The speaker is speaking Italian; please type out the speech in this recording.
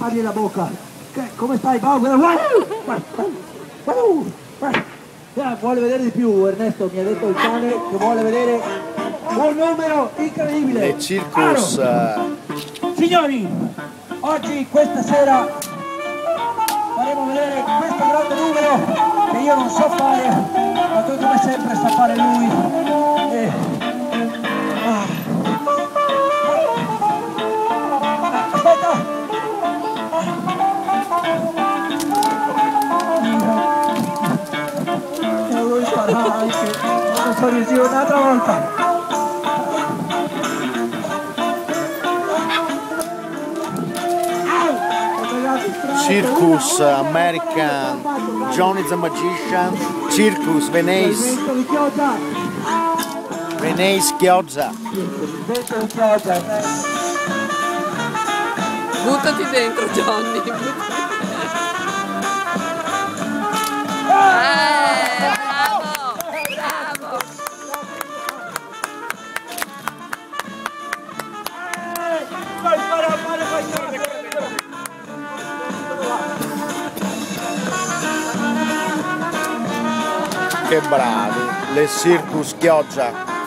tappargli la bocca. Che, come stai Paolo? Eh, vuole vedere di più Ernesto, mi ha detto il cane che vuole vedere un numero incredibile. E Circus. Allora, signori, oggi, questa sera, faremo vedere questo grande numero che io non so fare, ma tu come sempre sa fare lui. E... anche un sorrisino un'altra volta. Circus American Johnny the Magician Circus Venice! Venice Chioggia. Buttati dentro, Johnny. Che bravi. Le Circus Chioggia